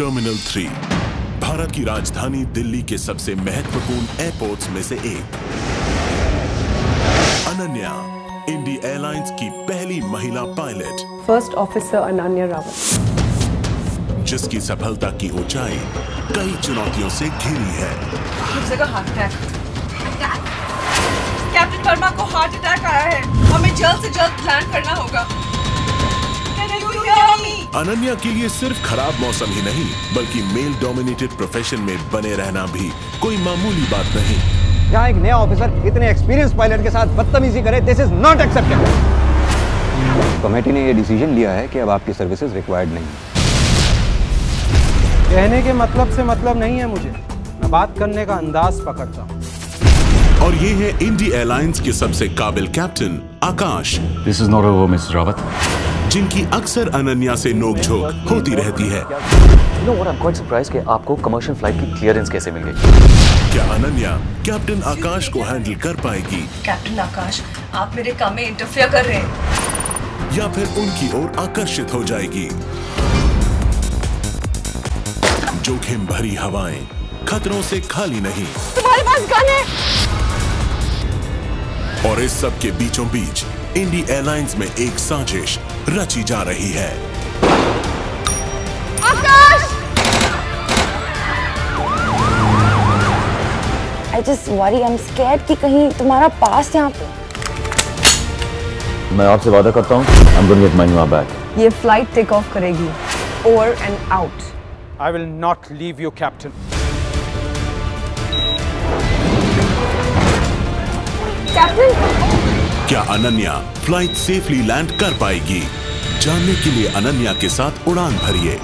Terminal three Bharat की राजधानी दिल्ली के सबसे महत्वपूर्ण एयरपोर्ट्स में से एक। अनन्या इंडी एयरलाइंस की पहली महिला pilot first officer Ananya Rawat. जिसकी सफलता की ऊंचाई कई चुनौतियों से घिरी है। हर जगह हार्ट अटैक कैप्टन वर्मा को हार्ट अटैक आया है। हमें जल्द से जल्द प्लान करना होगा। अनन्या के लिए सिर्फ़ खराब मौसम ही नहीं बल्कि मेल डोमिनेटेड प्रोफेशन में बने रहना भी कोई मामूली बात नहीं। यहाँ एक नया ऑफिसर इतने एक्सपीरियंस पायलट के साथ बदतमीजी करे this is not acceptable committee ने ये डिसीज़न लिया है कि अब आपकी सर्विसेज़ रिक्वायर्ड नहीं। कहने के मतलब से मतलब नहीं है मुझे। मैं बात करने का अंदाज पकड़ता हूँ। और ये है इंडी एयरलाइंस के सबसे काबिल captain Akash. This is not over, Mr. Rawat. जिनकी अक्सर अनन्या से नोकझोंक होती रहती है। You know what? I'm quite surprised कि आपको कमर्शियल फ़्लाइट की क्लियरेंस कैसे मिल गई? क्या अनन्या कैप्टन आकाश को हैंडल कर पाएगी? कैप्टन आकाश आप मेरे काम में इंटरफेयर कर रहे हैं। या फिर उनकी ओर आकर्षित हो जाएगी? जोखिम भरी हवाएँ खतरों से खाली नहीं। तुम्हारे पास गन! है और इस सब के बीचों बीच इंडी एयरलाइंस में एक साजिश रची जा रही है। आकाश! I just worry, I'm scared कि कहीं तुम्हारा पास यहाँ पे मैं आपसे वादा करता हूँ I'm going to get my Nima back. ये फ़्लाइट टेक ऑफ़ करेगी over and out I will not leave you captain captain क्या अनन्या फ़्लाइट सेफली लैंड कर पाएगी? जानने के लिए अनन्या के साथ उड़ान भरिए।